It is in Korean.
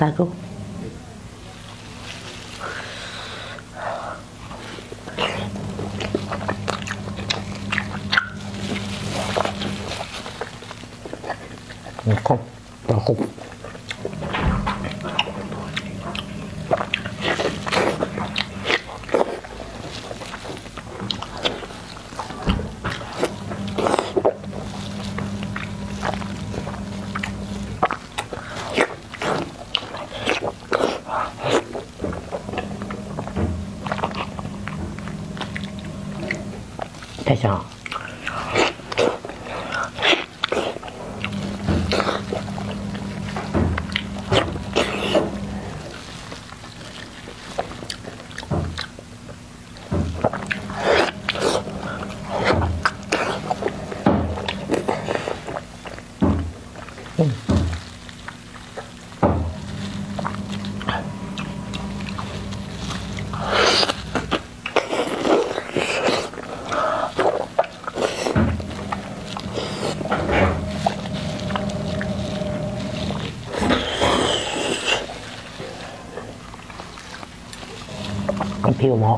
갖다 줘. 이거 먹 되죠. กับพี่หมอ